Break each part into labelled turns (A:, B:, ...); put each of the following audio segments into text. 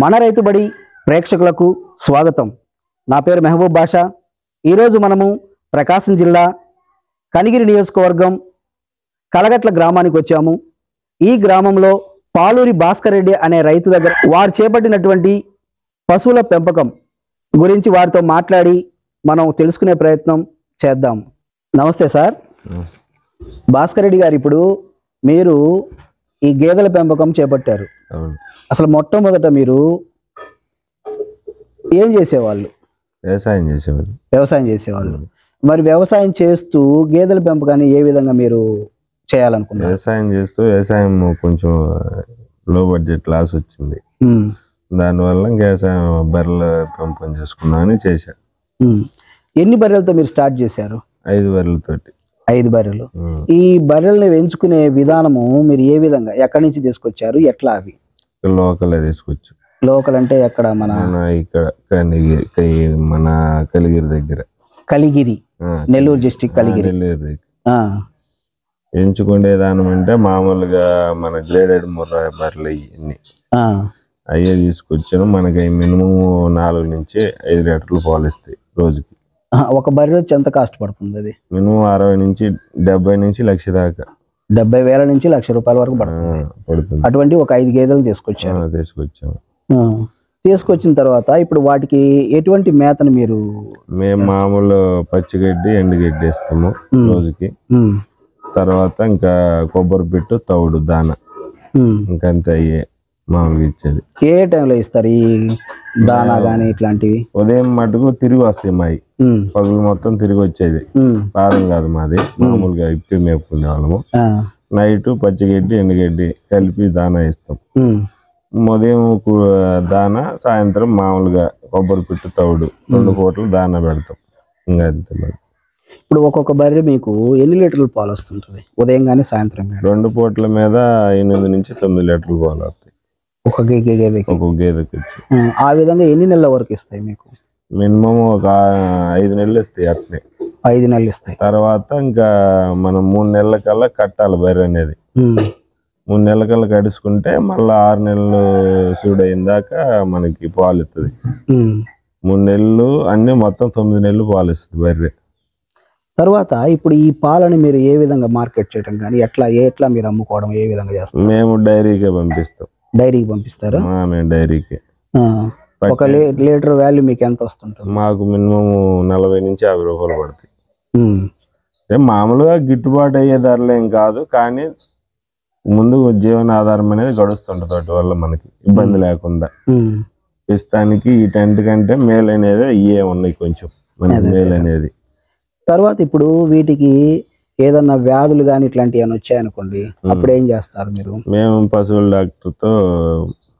A: మన రైతుబడి ప్రేక్షకులకు స్వాగతం. నా పేరు మెహబూబ్ బాషా. ఈరోజు మనము ప్రకాశం జిల్లా కనిగిరి నియోజకవర్గం కలగట్ల గ్రామానికి వచ్చాము. ఈ గ్రామంలో పాలూరి భాస్కర్ రెడ్డి అనే రైతు దగ్గర వారు చేపట్టినటువంటి పశువుల పెంపకం గురించి వారితో మాట్లాడి మనం తెలుసుకునే ప్రయత్నం చేద్దాం. నమస్తే సార్. భాస్కర్ రెడ్డి గారు ఇప్పుడు మీరు ఈ గేదెల పెంపకం చేపట్టారు. అసలు మొట్టమొదట మీరు ఏం చేసేవాళ్ళు?
B: వ్యవసాయం చేసేవాళ్ళు.
A: వ్యవసాయం చేసేవాళ్ళు. మరి వ్యవసాయం చేస్తూ గేదెల పెంపకాన్ని ఏ విధంగా మీరు చేయాలనుకున్నారు?
B: వ్యవసాయం చేస్తూ వ్యవసాయం కొంచెం లో బడ్జెట్ లాస్ వచ్చింది. దానివల్ల వ్యవసాయం బర్రెల పెంపకం చేసుకున్నామని చేశా.
A: ఉమ్. ఎన్ని బర్రెలతో మీరు స్టార్ట్ చేశారు?
B: ఐదు బర్రెలతోటి.
A: ఐదు బర్రెలు. ఈ బర్రెల్ని పెంచుకునే విధానము మీరు ఏ విధంగా ఎక్కడి నుంచి తీసుకొచ్చారు ఎట్లా అవి?
B: లోకలే తీసుకొచ్చు.
A: లోకల్ అంటే ఎక్కడ మన
B: ఇక్కడ మన కలిగిరి దగ్గర.
A: కలిగిరి నెల్లూరు డిస్టిక్ కలిగిరి.
B: ఎంచుకునే దానం అంటే మామూలుగా మన గ్రేడెడ్ ముర్రా బర్రెలు ఇవన్నీ
A: ఆ,
B: అయ్యే తీసుకొచ్చాను. మనకి మినిమం నాలుగు నుంచి ఐదు లీటర్లు పాలు ఇస్తాయి రోజుకి.
A: ఒక బర్రె వచ్చి ఎంత కాస్ట్ పడుతుంది అది?
B: మినిమం అరవై నుంచి డెబ్బై నుంచి లక్ష దాకా.
A: డెబ్బై వేల నుంచి లక్ష రూపాయల వరకు పడుతుంది.
B: పడుతుంది.
A: అటువంటి ఒక ఐదు గేదెలు తీసుకొచ్చారు.
B: ఆ, తీసుకొచ్చాము
A: తీసుకొచ్చిన తర్వాత ఇప్పుడు వాటికి ఎటువంటి మేతను మీరు
B: మేము మామూలు పచ్చిగడ్డి ఎండుగడ్డి వేస్తాము. రోజుకి. తర్వాత ఇంకా కొబ్బరి పిట్టు తౌడు దాన. ఇంకంతే అయ్యే. మామూలుగా ఇచ్చేది.
A: ఏ టైంలో ఇస్తారు ఈ దానా కానీ ఇట్లాంటివి?
B: ఉదయం మటుకు తిరిగి వస్తాయి
A: ఉమ్,
B: పగులు మొత్తం తిరిగి వచ్చేది. పాదం కాదు మాది. మామూలుగా ఇప్పి మేపుకునే వాళ్ళము నైట్ పచ్చిగడ్డి ఎండుగడ్డి కలిపి దానా ఇస్తాం ఉదయం దాన సాయంత్రం మామూలుగా కొబ్బరి పిట్టు తౌడు రెండు పూటలు దాన పెడతాం. ఇంకా అంతే.
A: ఇప్పుడు ఒక్కొక్క బర్రె మీకు ఎన్ని లీటర్లు పాలు వస్తుంటుంది? ఉదయం కానీ సాయంత్రం కానీ
B: రెండు పూటల మీద ఎనిమిది నుంచి తొమ్మిది లీటర్లు పాలు వస్తాయి.
A: ఒక గే- గే- గేదెకి
B: ఒక్కొక్క గేదెకి వచ్చి.
A: ఆ విధంగా ఎన్ని నెలల వరకు ఇస్తాయి మీకు?
B: మినిమం ఒక ఐదు నెలలు ఇస్తాయి అట్నే
A: ఐదు నెలలు ఇస్తాయి.
B: తర్వాత ఇంకా మనం మూడు నెలల కల్లా కట్టాలి బర్రె అనేది. మూడు నెలల కల్లా కడుచుకుంటే మళ్ళీ ఆరు నెలలు సూడైన దాకా మనకి పాలు ఇస్తుంది. మూడు నెలలు అన్నీ మొత్తం తొమ్మిది నెలలు పాలు ఇస్తుంది బర్రె.
A: తర్వాత ఇప్పుడు ఈ పాలను మీరు ఏ విధంగా మార్కెట్ చేయడం కానీ ఎట్లా ఎట్లా మీరు అమ్ముకోవడం ఏ విధంగా చేస్తారు?
B: మేము డైరీకే పంపిస్తాం.
A: డైరీకి పంపిస్తారా?
B: మేము డైరీకే.
A: ఒక లీటర్ వాల్యూ మీకు ఎంత వస్తుంటుంది?
B: మాకు మినిమం నలభై నుంచి యాభై రూపాయలు పడతాయి. మామూలుగా గిట్టుబాటు అయ్యే ధరలు ఏం కాదు కానీ ముందు జీవన ఆధారం అనేది గడుస్తుంటుంది వాటి వల్ల మనకి ఇబ్బంది లేకుండా. ప్రస్తుతానికి ఈ టెంట్ కంటే మేల్ అనేది ఇయే ఉన్నాయి కొంచెం మేల్. అనేది
A: తర్వాత ఇప్పుడు వీటికి ఏదన్నా వ్యాధులు కానీ ఇట్లాంటివి ఏమైనా వచ్చాయనుకోండి అప్పుడు ఏం చేస్తారు మీరు?
B: మేము పశువుల డాక్టర్తో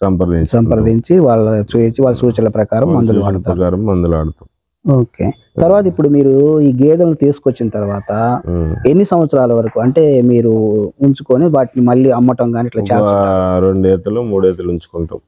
B: సంప్రదించి
A: సంప్రదించి వాళ్ళ చూపించి వాళ్ళ సూచనల ప్రకారం మందులు వాడతారు.
B: ప్రకారం మందులు ఆడుతాం
A: ఓకే. తర్వాత ఇప్పుడు మీరు ఈ గేదెలను తీసుకొచ్చిన తర్వాత. ఎన్ని సంవత్సరాల వరకు? అంటే మీరు ఉంచుకొని వాటిని మళ్ళీ అమ్మటం కానీ ఇట్లా చేస్తారు
B: రెండు ఈతలు మూడు ఈతలు ఉంచుకుంటాం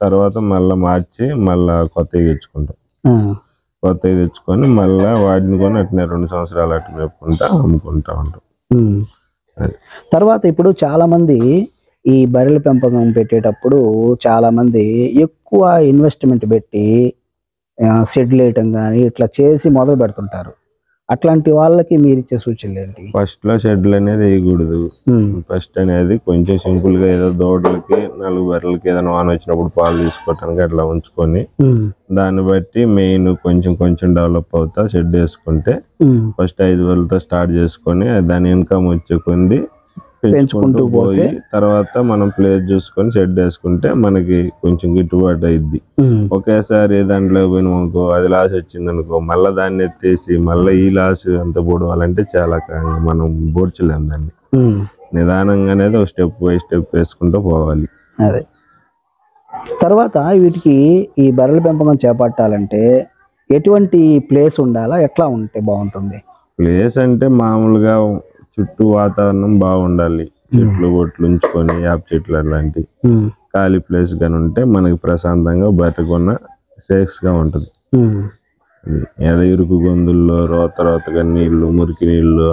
B: తర్వాత మళ్ళీ మార్చి మళ్ళా కొత్తవి తెచ్చుకుంటాం. కొత్తవి తెచ్చుకొని మళ్ళీ వాటిని కొని అట్నే రెండు సంవత్సరాలు అట్లా మేపుకుంటా అమ్ముకుంటా ఉంటాం.
A: తర్వాత ఇప్పుడు చాలా మంది ఈ బర్రెల పెంపకం పెట్టేటప్పుడు చాలా మంది ఎక్కువ ఇన్వెస్ట్మెంట్ పెట్టి షెడ్లు వేయటం కానీ ఇట్లా చేసి మొదలు పెడుతుంటారు. అట్లాంటి వాళ్ళకి మీరు ఇచ్చే సూచనలు ఏంటి?
B: ఫస్ట్లో షెడ్లు అనేది వేయకూడదు. ఫస్ట్ అనేది కొంచెం సింపుల్గా ఏదో దూడలకి నాలుగు బర్రెలకి ఏదైనా వాన వచ్చినప్పుడు పాలు తీసుకోవటానికి అట్లా ఉంచుకొని దాన్ని బట్టి మెయిన్ కొంచెం కొంచెం డెవలప్ అవుతా షెడ్ వేసుకుంటే ఫస్ట్ ఐదు వేలతో స్టార్ట్ చేసుకొని దాని ఇన్కమ్ వచ్చే కొంది
A: పెంచుకుంటూ
B: పోయి తర్వాత మనం ప్లేస్ చూసుకొని షెడ్ వేసుకుంటే మనకి కొంచెం గిట్టుబాటు అయింది ఒకేసారి దాంట్లో పోయినాం అనుకో అది లాస్ వచ్చింది అనుకో మళ్ళీ దాన్ని ఎత్తేసి మళ్ళీ ఈ లాస్ అంత పోవడాలంటే చాలా మనం బోడ్చలేం దాన్ని.
A: ఉమ్,
B: నిదానంగా అనేది ఒక స్టెప్ బై స్టెప్ వేసుకుంటూ పోవాలి.
A: అదే. తర్వాత వీటికి ఈ బర్రెల పెంపకం చేపట్టాలంటే ఎటువంటి ప్లేస్ ఉండాలా? ఎట్లా ఉంటే బాగుంటుంది?
B: ప్లేస్ అంటే మామూలుగా చుట్టూ వాతావరణం బాగుండాలి. చెట్లు బొట్లు ఉంచుకొని యాప్ చెట్లు అలాంటి ఖాళీ ప్లేస్ కానీ ఉంటే మనకి ప్రశాంతంగా బయటకున్న సేఫ్గా ఉంటుంది.
A: ఉమ్,
B: ఇది ఎడ ఇరుకు గొంతుల్లో రోత రోతగా నీళ్ళు మురికి
A: నీళ్ళు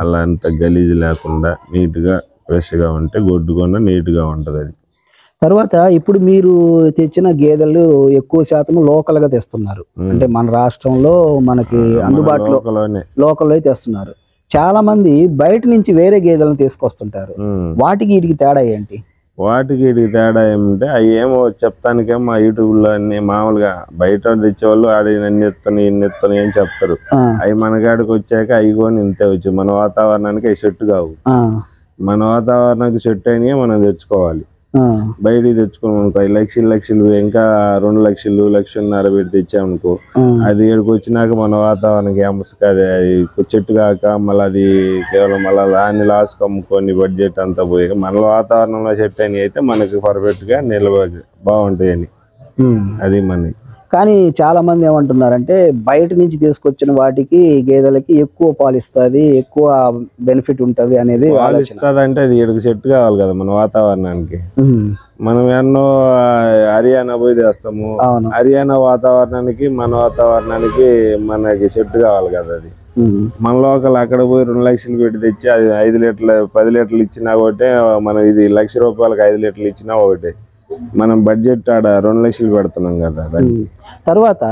B: అలా అంత గలీజ్ లేకుండా నీట్గా ఫ్రెష్గా ఉంటే గొడ్డుకొన్న నీట్గా ఉంటుంది అది.
A: తర్వాత ఇప్పుడు మీరు తెచ్చిన గేదెలు ఎక్కువ శాతం లోకల్గా తెస్తున్నారు. అంటే మన రాష్ట్రంలో మనకి
B: మన
A: అందుబాటులో
B: లోకల్లోనే.
A: లోకల్లో తెస్తున్నారు. చాలా మంది బయట నుంచి వేరే గేదెలను తీసుకొస్తుంటారు. వాటికి వీటికి తేడా ఏంటి?
B: వాటికి వీటికి తేడా ఏమంటే అవి ఏమో చెప్తానికేమో యూట్యూబ్లో అన్ని మామూలుగా బయట తెచ్చేవాళ్ళు ఆడి అన్ని ఎత్తని ఇన్ని ఎత్తని అని చెప్తారు. అవి మన కాడికి వచ్చాక అవి కొని ఇంతే వచ్చి. మన వాతావరణానికి అవి సెట్ కావు. మన వాతావరణానికి సెట్ అయినవి మనం తెచ్చుకోవాలి.
A: ఆ,
B: బయటికి తెచ్చుకున్నాం అనుకో. ఐదు లక్షలు లక్షలు ఇంకా రెండు లక్షలు లక్షన్నర పెట్టి తెచ్చామనుకో అది ఇక్కడికి వచ్చినాక మన వాతావరణానికి ఏమొస్తుంది అది అది చెట్టు కాక మళ్ళీ అది కేవలం మళ్ళీ దాన్ని లాస్ కమ్ముకొని బడ్జెట్ అంతా పోయి మన వాతావరణంలో సెట్ అయినవి అయితే మనకి పర్ఫెక్ట్గా నిల్వ బాగుంటాయి అని
A: ఉమ్.
B: అది మనకి.
A: కానీ చాలా మంది ఏమంటున్నారంటే బయట నుంచి తీసుకొచ్చిన వాటికి గేదెలకి ఎక్కువ పాలు ఇస్తుంది ఎక్కువ బెనిఫిట్ ఉంటది అనేది
B: ఇస్తుందంటే అది ఇక్కడికి సెట్ కావాలి కదా మన వాతావరణానికి. మనం ఎన్నో హర్యానా పోయి తెస్తాము. హర్యానా వాతావరణానికి మన వాతావరణానికి మనకి సెట్ కావాలి కదా అది. మన లోకల్ అక్కడ పోయి రెండు లక్షలు పెట్టి తెచ్చి అది ఐదు లీటర్లు పది లీటర్లు ఇచ్చినా ఒకటే మనం ఇది లక్ష రూపాయలకు ఐదు లీటర్లు ఇచ్చినా ఒకటే. మనం బడ్జెట్ ఆడ రెండు లక్షలు పెడుతున్నాం కదా.
A: తర్వాత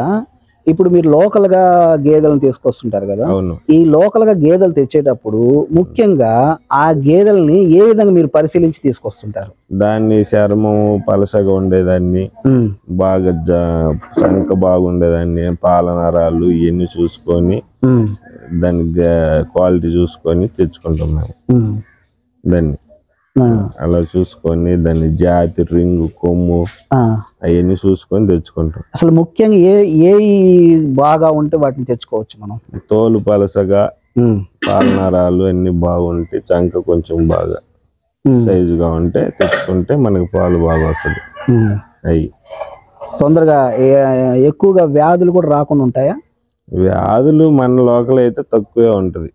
A: ఇప్పుడు మీరు లోకల్గా గేదెలను తీసుకొస్తుంటారు కదా
B: అవును.
A: ఈ లోకల్గా గేదెలు తెచ్చేటప్పుడు ముఖ్యంగా ఆ గేదెల్ని ఏ విధంగా మీరు పరిశీలించి తీసుకొస్తుంటారు?
B: దాన్ని చర్మం పలసగా ఉండేదాన్ని బాగా సంక బాగుండేదాన్ని పాల నరాలు ఇవన్నీ చూసుకొని దాని క్వాలిటీ చూసుకొని తెచ్చుకుంటాం మేము.
A: ఉమ్,
B: దాన్ని. అలా చూసుకొని దాన్ని జాతి రింగు కొమ్ము. అవన్నీ చూసుకొని తెచ్చుకుంటాం.
A: అసలు ముఖ్యంగా ఏ ఏ బాగా ఉంటే వాటిని తెచ్చుకోవచ్చు మనం?
B: తోలు పలసగా పాలనరాలు అన్ని బాగుంటే చంక కొంచెం బాగా సైజుగా ఉంటే తెచ్చుకుంటే మనకి పాలు బాగా వస్తుంది. అవి
A: తొందరగా ఎక్కువగా వ్యాధులు కూడా రాకుండా ఉంటాయా?
B: వ్యాధులు మన లోకల్ అయితే తక్కువే ఉంటది.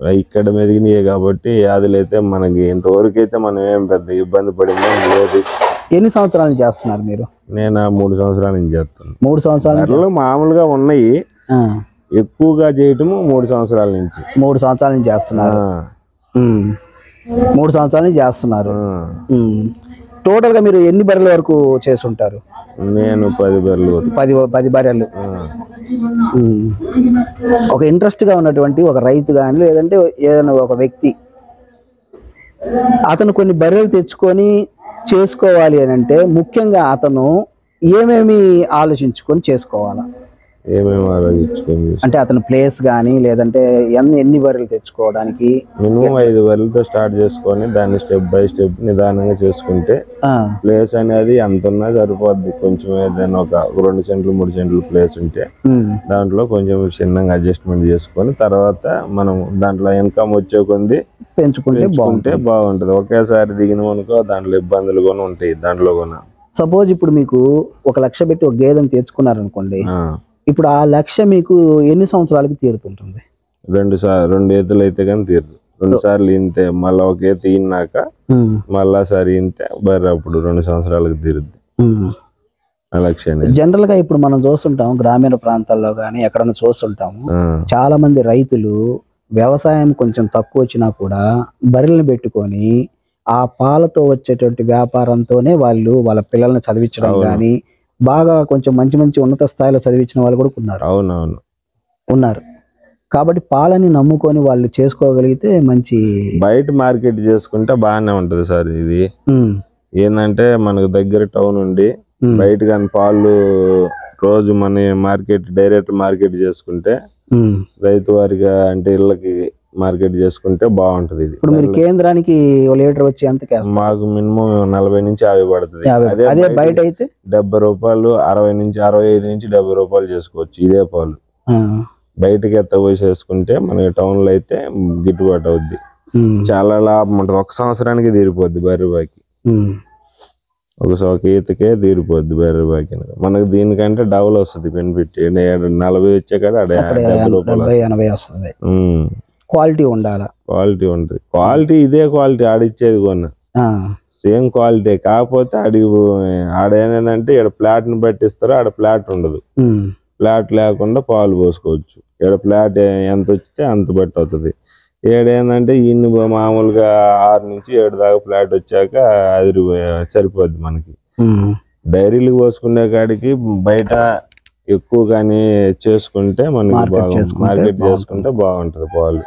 B: ఇక్కడ మెదిగినాయి కాబట్టి వ్యాధులు అయితే మనకి ఇంతవరకు అయితే మనం ఏం పెద్ద ఇబ్బంది పడిందో లేదు.
A: ఎన్ని సంవత్సరాల నుంచి చేస్తున్నారు మీరు?
B: నేను మూడు సంవత్సరాల నుంచి చేస్తాను
A: మూడు సంవత్సరాల
B: మామూలుగా ఉన్నాయి. ఎక్కువగా చేయటము మూడు సంవత్సరాల నుంచి.
A: మూడు సంవత్సరాల నుంచి చేస్తున్నారు. మూడు సంవత్సరాల నుంచి చేస్తున్నారు. టోటల్గా మీరు ఎన్ని బర్రెల వరకు చేసి ఉంటారు
B: నేను పది బర్రెలు.
A: పది పది బర్రెలు. ఒక ఇంట్రెస్ట్గా ఉన్నటువంటి ఒక రైతు కానీ లేదంటే ఏదైనా ఒక వ్యక్తి అతను కొన్ని బర్రెలు తెచ్చుకొని చేసుకోవాలి అని అంటే ముఖ్యంగా అతను ఏమేమి ఆలోచించుకొని చేసుకోవాలా
B: ఏమేమి ఆలోచించుకొని.
A: అంటే అతని ప్లేస్ కానీ లేదంటే ఎన్ని ఎన్ని బర్రెలు తెచ్చుకోవడానికి
B: మినిమం ఐదు బర్రెలతో స్టార్ట్ చేసుకొని దాన్ని స్టెప్ బై స్టెప్ నిదానంగా చేసుకుంటే ప్లేస్ అనేది ఎంత ఉన్నా సరిపోద్ది. కొంచెం ఏదైనా ఒక రెండు సెంట్లు మూడు సెంట్లు ప్లేస్ ఉంటే దాంట్లో కొంచెం చిన్నగా అడ్జస్ట్మెంట్ చేసుకొని తర్వాత మనం దాంట్లో ఇన్కమ్ వచ్చే కొంది
A: పెంచుకుంటే
B: పెంచుకుంటే
A: బాగుంటుంది.
B: ఒకేసారి దిగిన అనుకో దాంట్లో ఇబ్బందులు కూడా ఉంటాయి. దాంట్లో కూడా
A: సపోజ్ ఇప్పుడు మీకు ఒక లక్ష పెట్టి ఒక గేదెని తెచ్చుకున్నారనుకోండి ఇప్పుడు ఆ లక్ష మీకు ఎన్ని సంవత్సరాలకి తీరుతుంటుంది?
B: రెండు సార్లు రెండు ఈతలు అయితే కానీ తీరదు. రెండు సార్లు ఇంతే మళ్ళీ ఒక ఈత ఈనాక
A: ఉమ్,
B: మళ్ళా సారి ఇంతే బర్రె అప్పుడు రెండు సంవత్సరాలకు తీరుద్ది.
A: జనరల్గా ఇప్పుడు మనం చూస్తుంటాం గ్రామీణ ప్రాంతాల్లో కానీ ఎక్కడైనా చూస్తుంటాము చాలా మంది రైతులు వ్యవసాయం కొంచెం తక్కువ వచ్చినా కూడా బర్రెలను పెట్టుకొని ఆ పాలతో వచ్చేటువంటి వ్యాపారంతోనే వాళ్ళు వాళ్ళ పిల్లల్ని చదివించడం. కానీ బాగా కొంచెం మంచి మంచి ఉన్నత స్థాయిలో చదివించిన వాళ్ళు కూడా ఉన్నారు.
B: అవునవును.
A: ఉన్నారు. కాబట్టి పాలని నమ్ముకొని వాళ్ళు చేసుకోగలిగితే మంచి
B: బయట మార్కెట్ చేసుకుంటే బాగానే ఉంటది సార్ ఇది. ఏంటంటే మనకు దగ్గర టౌన్ ఉండి బయట కానీ పాలు రోజు మన మార్కెట్ డైరెక్ట్ మార్కెట్ చేసుకుంటే. రైతు వారిగా అంటే ఇళ్ళకి మార్కెట్ చేసుకుంటే బాగుంటది ఇది.
A: ఇప్పుడు మీరు కేంద్రానికి లీటర్ వచ్చి ఎంత
B: మాకు మినిమం నలభై నుంచి యాభై పడుతుంది. అదే బయట
A: అయితే?
B: డెబ్బై రూపాయలు అరవై నుంచి అరవై ఐదు నుంచి డెబ్బై రూపాయలు చేసుకోవచ్చు ఇదే పాలు. బయటకి ఎత్తపోయి చేసుకుంటే మన టౌన్లో అయితే గిట్టుబాటు అవుద్ది. చాలా లాభం ఉంటుంది. ఒక సంవత్సరానికి తీరిపోద్ది బర్రె బాకి
A: ఉమ్,
B: ఒక ఒక ఈతకే తీరిపోద్ది బర్రె బాకి మనకు దీనికంటే డబుల్ వస్తుంది బెనిఫిట్ నలభై వచ్చే కదా డెబ్బై రూపాయలు
A: వస్తుంది. క్వాలిటీ ఉండాలా?
B: క్వాలిటీ ఉంటుంది. క్వాలిటీ ఇదే క్వాలిటీ ఆడిచ్చేది కొన్న. సేమ్ క్వాలిటీ కాకపోతే ఆడ ఏంటంటే ఇక్కడ ప్లాట్ని బట్టి ఇస్తారు ఆడ ప్లాట్ ఉండదు. ప్లాట్ లేకుండా పాలు పోసుకోవచ్చు. ఇక్కడ ప్లాట్ ఎంత వచ్చితే అంత బట్టి అవుతుంది. ఏడేందంటే ఇన్ని మామూలుగా ఆరు నుంచి ఏడు దాకా ఫ్లాట్ వచ్చాక అది సరిపోద్ది మనకి. డైరీలు పోసుకునే కాడికి బయట ఎక్కువ కానీ చేసుకుంటే మనకి మార్కెట్. చేసుకుంటే బాగుంటది పాలు.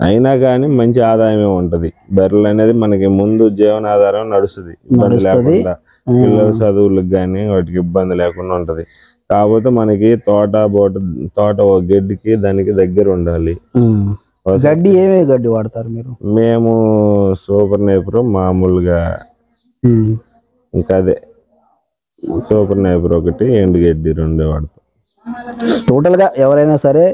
B: అయినా కానీ మంచి ఆదాయమే ఉంటది బర్రెలు అనేది మనకి ముందు జీవనాధారం నడుస్తుంది ఇబ్బంది. లేకుండా పిల్లల చదువులకు కానీ వాటికి ఇబ్బంది లేకుండా ఉంటది కాకపోతే మనకి తోట బోట తోట గడ్డికి దానికి దగ్గర ఉండాలి.
A: గడ్డి ఏమే గడ్డి వాడతారు మీరు
B: మేము సూపర్ నేపర్ మామూలుగా. ఇంకా అదే సూపర్ నేపర్ ఒకటి ఎండుగడ్డి రెండు వాడతాం
A: టోటల్గా ఎవరైనా సరే.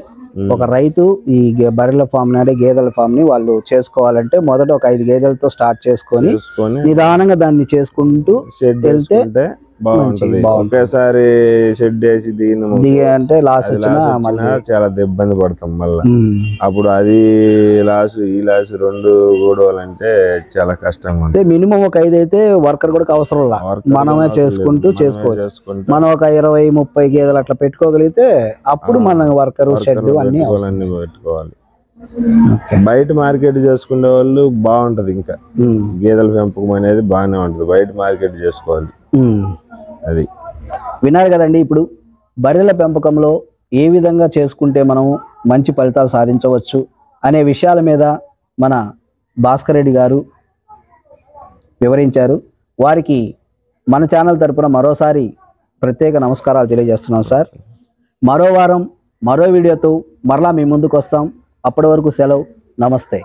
A: ఒక రైతు ఈ బర్రెల ఫామ్ నాడే గేదెల ఫామ్ని వాళ్ళు చేసుకోవాలంటే మొదట ఒక ఐదు గేదెలతో స్టార్ట్ చేసుకొని నిదానంగా దాన్ని చేసుకుంటూ వెళ్తే
B: బాగుంటది. ఒకేసారి షెడ్ వేసి దీని
A: అంటే లాస్ వచ్చినా
B: చాలా ఇబ్బంది పడతాం మళ్ళా. అప్పుడు అది లాస్ ఈ లాస్ రెండు కూడవాలంటే చాలా కష్టంగా
A: అంటే మినిమం ఒక ఐదు అయితే వర్కర్ కూడా అవసరం మనమే. చేసుకుంటూ చేసుకోవచ్చు. మనం ఒక ఇరవై ముప్పై గేదెలు అట్లా పెట్టుకోగలిగితే అప్పుడు మన వర్కర్ షెడ్ అన్ని
B: పెట్టుకోవాలి, బయట మార్కెట్ చేసుకునే వాళ్ళు బాగుంటది ఇంకా. గేదెల పెంపకం అనేది బాగానే ఉంటది. బయట మార్కెట్ చేసుకోవాలి. అది.
A: విన్నారు కదండి. ఇప్పుడు బర్రెల పెంపకంలో ఏ విధంగా చేసుకుంటే మనము మంచి ఫలితాలు సాధించవచ్చు అనే విషయాల మీద మన భాస్కర్ రెడ్డి గారు వివరించారు. వారికి మన ఛానల్ తరపున మరోసారి ప్రత్యేక నమస్కారాలు తెలియజేస్తున్నాం సార్. మరో వారం మరో వీడియోతో మరలా మీ ముందుకు వస్తాం. అప్పటి వరకు సెలవు. నమస్తే.